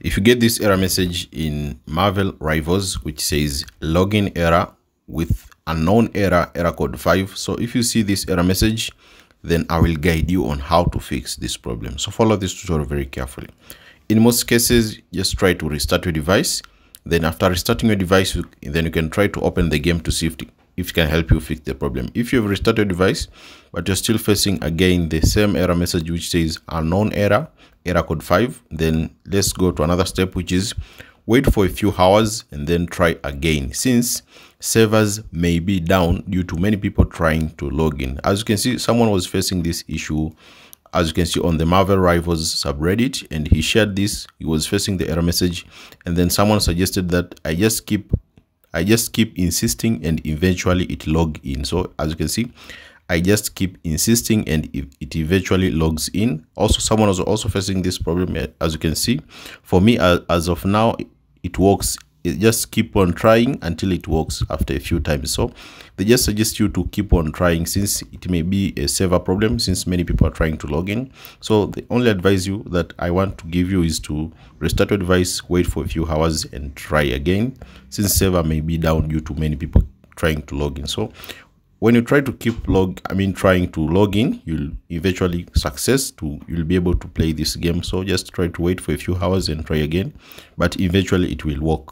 if you get this error message in marvel rivals which says login error with unknown error error code 5 so if you see this error message then i will guide you on how to fix this problem. So follow this tutorial very carefully. In most cases just try to restart your device. Then after restarting your device then you can try to open the game to see if it can help you fix the problem. If you've restarted your device but you're still facing again the same error message which says unknown error error code 5 then let's go to another step which is wait for a few hours and then try again since servers may be down due to many people trying to log in. As you can see someone was facing this issue as you can see on the marvel rivals subreddit and he shared this. He was facing the error message and then someone suggested that i just keep i just keep insisting and eventually it log in. So as you can see I just keep insisting and it eventually logs in. Also, someone was also facing this problem as you can see. For me, as of now, it works. It just keep on trying until it works after a few times. So they just suggest you to keep on trying since it may be a server problem since many people are trying to log in. So the only advice you that I want to give you is to restart your device, wait for a few hours and try again since server may be down due to many people trying to log in. So when you try to keep log i mean trying to log in you'll eventually success to you'll be able to play this game. So just try to wait for a few hours and try again. But eventually it will work